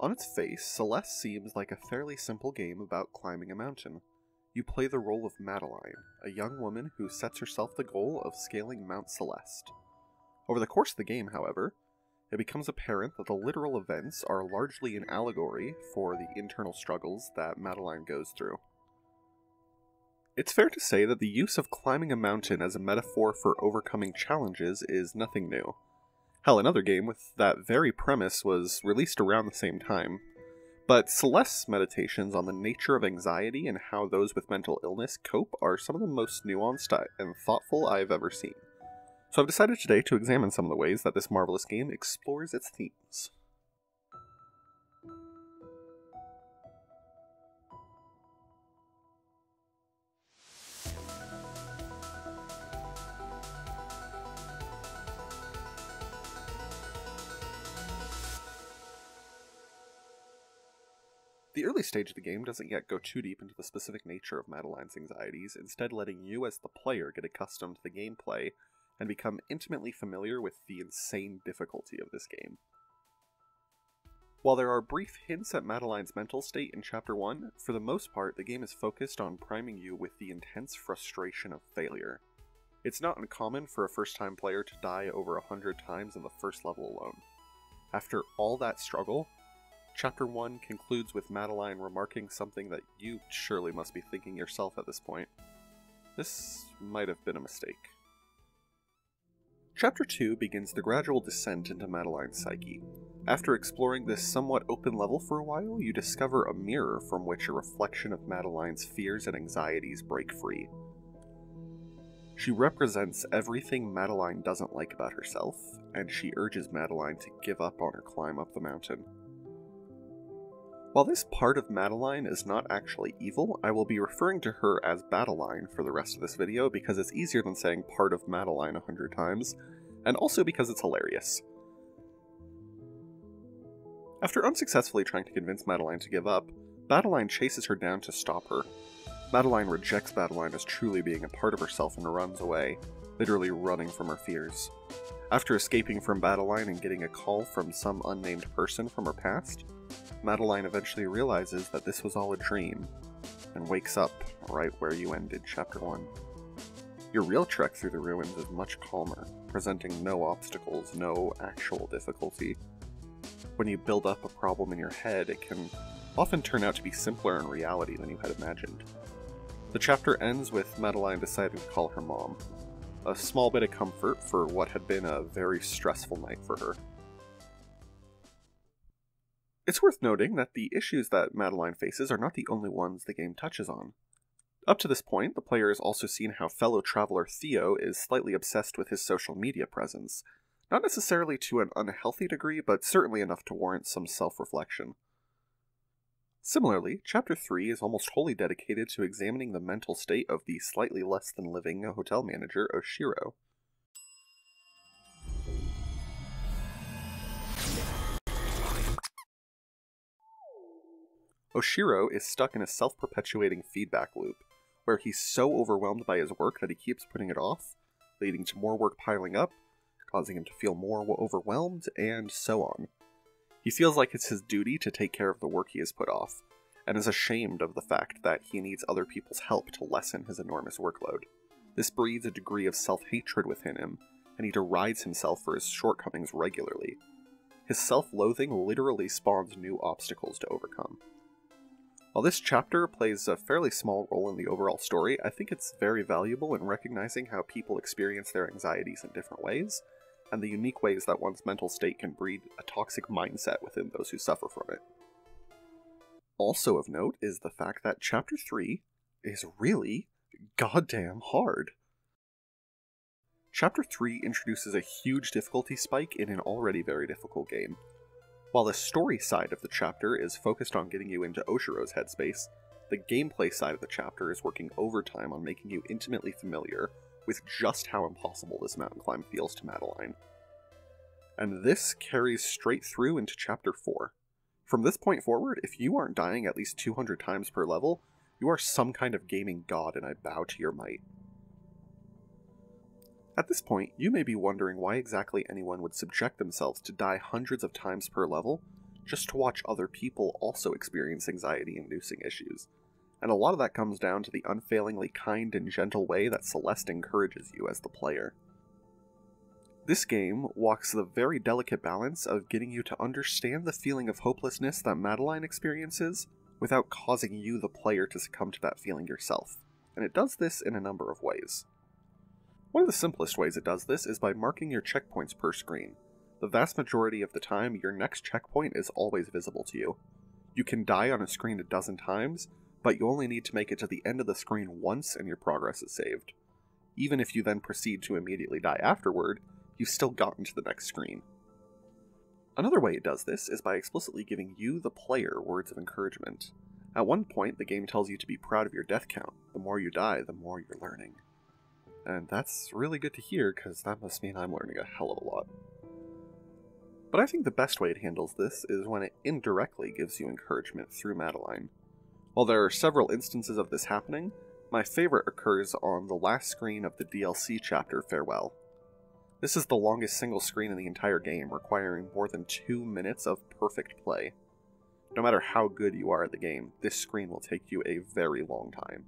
On its face, Celeste seems like a fairly simple game about climbing a mountain. You play the role of Madeline, a young woman who sets herself the goal of scaling Mount Celeste. Over the course of the game, however, it becomes apparent that the literal events are largely an allegory for the internal struggles that Madeline goes through. It's fair to say that the use of climbing a mountain as a metaphor for overcoming challenges is nothing new. Hell, another game with that very premise was released around the same time. But Celeste's meditations on the nature of anxiety and how those with mental illness cope are some of the most nuanced and thoughtful I've ever seen. So I've decided today to examine some of the ways that this marvelous game explores its themes. The early stage of the game doesn't yet go too deep into the specific nature of Madeline's anxieties, instead letting you as the player get accustomed to the gameplay and become intimately familiar with the insane difficulty of this game. While there are brief hints at Madeline's mental state in Chapter 1, for the most part the game is focused on priming you with the intense frustration of failure. It's not uncommon for a first time player to die over a hundred times in the first level alone. After all that struggle, Chapter 1 concludes with Madeline remarking something that you surely must be thinking yourself at this point. This might have been a mistake. Chapter 2 begins the gradual descent into Madeline's psyche. After exploring this somewhat open level for a while, you discover a mirror from which a reflection of Madeline's fears and anxieties break free. She represents everything Madeline doesn't like about herself, and she urges Madeline to give up on her climb up the mountain. While this part of Madeline is not actually evil, I will be referring to her as Badeline for the rest of this video because it's easier than saying part of Madeline a hundred times, and also because it's hilarious. After unsuccessfully trying to convince Madeline to give up, Badeline chases her down to stop her. Madeline rejects Badeline as truly being a part of herself and runs away, literally running from her fears. After escaping from Badeline and getting a call from some unnamed person from her past, Madeline eventually realizes that this was all a dream, and wakes up right where you ended Chapter 1. Your real trek through the ruins is much calmer, presenting no obstacles, no actual difficulty. When you build up a problem in your head, it can often turn out to be simpler in reality than you had imagined. The chapter ends with Madeline deciding to call her mom, a small bit of comfort for what had been a very stressful night for her. It's worth noting that the issues that Madeline faces are not the only ones the game touches on. Up to this point, the player has also seen how fellow traveler Theo is slightly obsessed with his social media presence, not necessarily to an unhealthy degree, but certainly enough to warrant some self reflection. Similarly, Chapter 3 is almost wholly dedicated to examining the mental state of the slightly less than living hotel manager Oshiro. Oshiro is stuck in a self perpetuating feedback loop, where he's so overwhelmed by his work that he keeps putting it off, leading to more work piling up, causing him to feel more overwhelmed, and so on. He feels like it's his duty to take care of the work he has put off, and is ashamed of the fact that he needs other people's help to lessen his enormous workload. This breeds a degree of self hatred within him, and he derides himself for his shortcomings regularly. His self loathing literally spawns new obstacles to overcome. While this chapter plays a fairly small role in the overall story, I think it's very valuable in recognizing how people experience their anxieties in different ways, and the unique ways that one's mental state can breed a toxic mindset within those who suffer from it. Also of note is the fact that Chapter 3 is really goddamn hard. Chapter 3 introduces a huge difficulty spike in an already very difficult game. While the story side of the chapter is focused on getting you into Oshiro's headspace, the gameplay side of the chapter is working overtime on making you intimately familiar with just how impossible this mountain climb feels to Madeline. And this carries straight through into Chapter 4. From this point forward, if you aren't dying at least 200 times per level, you are some kind of gaming god and I bow to your might. At this point, you may be wondering why exactly anyone would subject themselves to die hundreds of times per level just to watch other people also experience anxiety inducing issues. And a lot of that comes down to the unfailingly kind and gentle way that Celeste encourages you as the player. This game walks the very delicate balance of getting you to understand the feeling of hopelessness that Madeline experiences without causing you, the player, to succumb to that feeling yourself. And it does this in a number of ways. One of the simplest ways it does this is by marking your checkpoints per screen. The vast majority of the time, your next checkpoint is always visible to you. You can die on a screen a dozen times, but you only need to make it to the end of the screen once and your progress is saved. Even if you then proceed to immediately die afterward, you've still gotten to the next screen. Another way it does this is by explicitly giving you, the player, words of encouragement. At one point, the game tells you to be proud of your death count. The more you die, the more you're learning. And that's really good to hear, because that must mean I'm learning a hell of a lot. But I think the best way it handles this is when it indirectly gives you encouragement through Madeline. While there are several instances of this happening, my favorite occurs on the last screen of the DLC chapter Farewell. This is the longest single screen in the entire game, requiring more than two minutes of perfect play. No matter how good you are at the game, this screen will take you a very long time.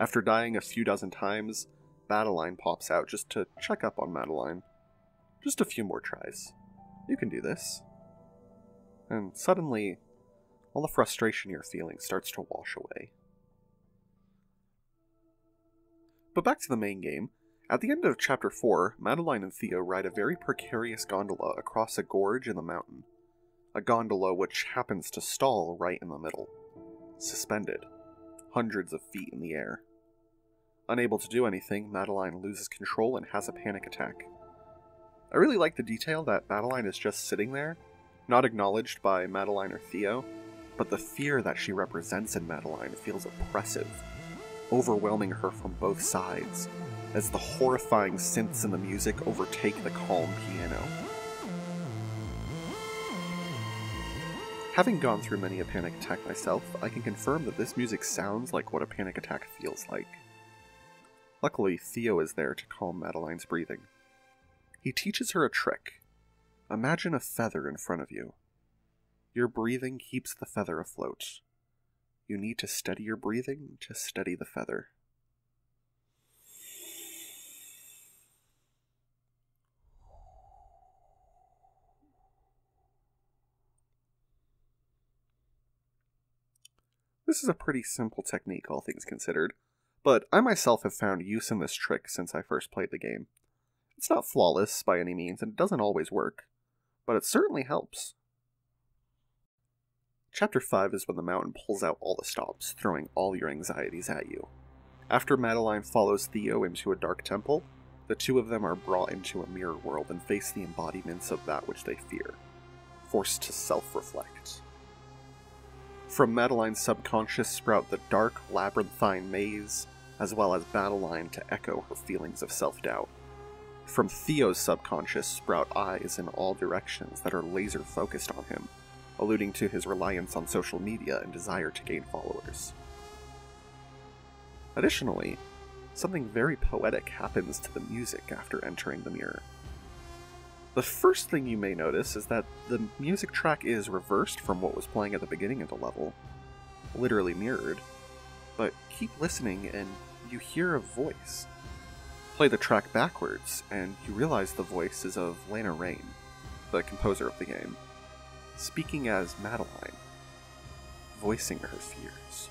After dying a few dozen times, Badeline pops out just to check up on Madeline. Just a few more tries. You can do this. And suddenly, all the frustration you're feeling starts to wash away. But back to the main game. At the end of Chapter 4, Madeline and Theo ride a very precarious gondola across a gorge in the mountain. A gondola which happens to stall right in the middle. Suspended. Hundreds of feet in the air. Unable to do anything, Madeline loses control and has a panic attack. I really like the detail that Badeline is just sitting there, not acknowledged by Madeline or Theo, but the fear that she represents in Madeline feels oppressive, overwhelming her from both sides, as the horrifying synths in the music overtake the calm piano. Having gone through many a panic attack myself, I can confirm that this music sounds like what a panic attack feels like. Luckily, Theo is there to calm Madeline's breathing. He teaches her a trick. Imagine a feather in front of you. Your breathing keeps the feather afloat. You need to steady your breathing to steady the feather. This is a pretty simple technique, all things considered, but I myself have found use in this trick since I first played the game. It's not flawless by any means, and it doesn't always work, but it certainly helps. Chapter 5 is when the mountain pulls out all the stops, throwing all your anxieties at you. After Madeline follows Theo into a dark temple, the two of them are brought into a mirror world and face the embodiments of that which they fear, forced to self reflect. From Madeline's subconscious sprout the dark, labyrinthine maze, as well as Badeline to echo her feelings of self doubt. From Theo's subconscious sprout eyes in all directions that are laser focused on him, alluding to his reliance on social media and desire to gain followers. Additionally, something very poetic happens to the music after entering the mirror. The first thing you may notice is that the music track is reversed from what was playing at the beginning of the level, literally mirrored. But keep listening and you hear a voice. Play the track backwards, and you realize the voice is of Lena Raine, the composer of the game, speaking as Madeline, voicing her fears.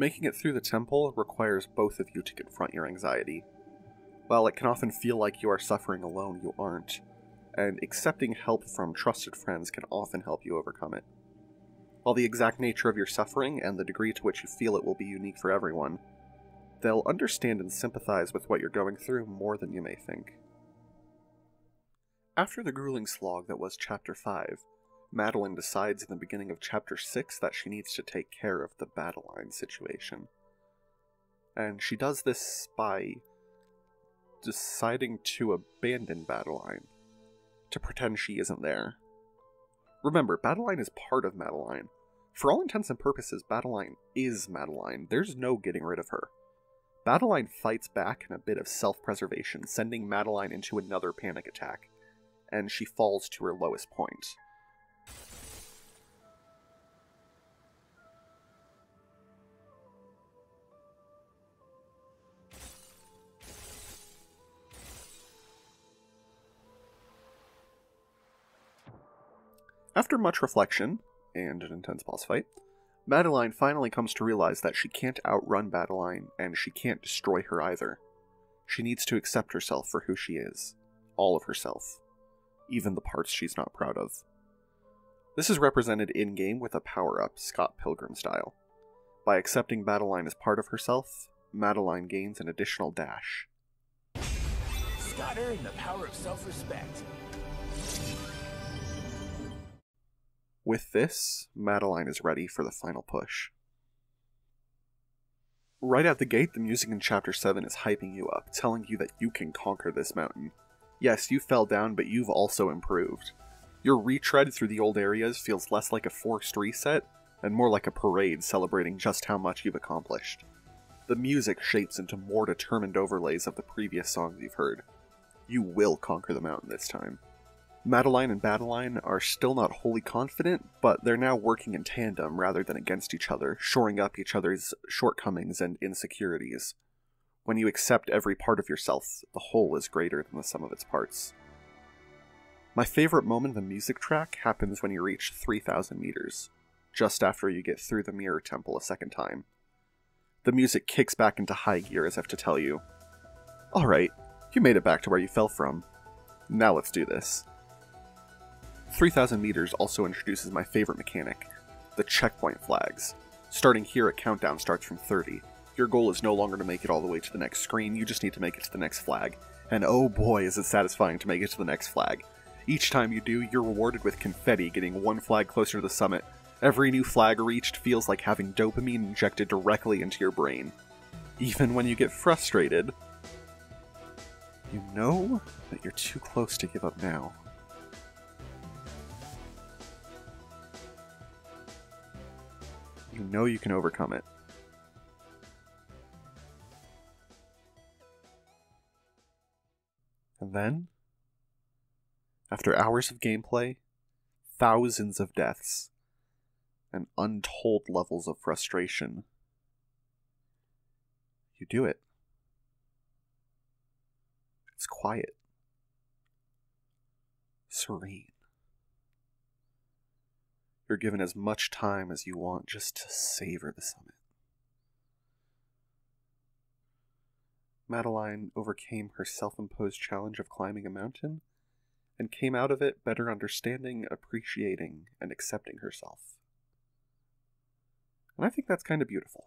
Making it through the temple requires both of you to confront your anxiety. While it can often feel like you are suffering alone, you aren't, and accepting help from trusted friends can often help you overcome it. While the exact nature of your suffering and the degree to which you feel it will be unique for everyone, they'll understand and sympathize with what you're going through more than you may think. After the grueling slog that was Chapter 5, Madeline decides in the beginning of Chapter 6 that she needs to take care of the Badeline situation. And she does this by deciding to abandon Badeline, to pretend she isn't there. Remember, Badeline is part of Madeline. For all intents and purposes, Badeline is Madeline. There's no getting rid of her. Badeline fights back in a bit of self preservation, sending Madeline into another panic attack, and she falls to her lowest point. After much reflection, and an intense boss fight, Madeline finally comes to realize that she can't outrun Badeline, and she can't destroy her either. She needs to accept herself for who she is. All of herself. Even the parts she's not proud of. This is represented in game with a power up, Scott Pilgrim style. By accepting Badeline as part of herself, Madeline gains an additional dash. Scott earned the power of self respect. With this, Madeline is ready for the final push. Right out the gate, the music in Chapter 7 is hyping you up, telling you that you can conquer this mountain. Yes, you fell down, but you've also improved. Your retread through the old areas feels less like a forced reset, and more like a parade celebrating just how much you've accomplished. The music shapes into more determined overlays of the previous songs you've heard. You will conquer the mountain this time. Madeline and Badeline are still not wholly confident, but they're now working in tandem rather than against each other, shoring up each other's shortcomings and insecurities. When you accept every part of yourself, the whole is greater than the sum of its parts. My favorite moment in the music track happens when you reach 3,000 meters, just after you get through the Mirror Temple a second time. The music kicks back into high gear as if to tell you, Alright, you made it back to where you fell from. Now let's do this. 3000 meters also introduces my favorite mechanic, the checkpoint flags. Starting here, a countdown starts from 30. Your goal is no longer to make it all the way to the next screen, you just need to make it to the next flag. And oh boy is it satisfying to make it to the next flag. Each time you do, you're rewarded with confetti, getting one flag closer to the summit. Every new flag reached feels like having dopamine injected directly into your brain. Even when you get frustrated, you know that you're too close to give up now. You know you can overcome it. And then, after hours of gameplay, thousands of deaths, and untold levels of frustration, you do it. It's quiet, serene. You're given as much time as you want just to savor the summit. Madeline overcame her self imposed challenge of climbing a mountain and came out of it better understanding, appreciating, and accepting herself. And I think that's kind of beautiful.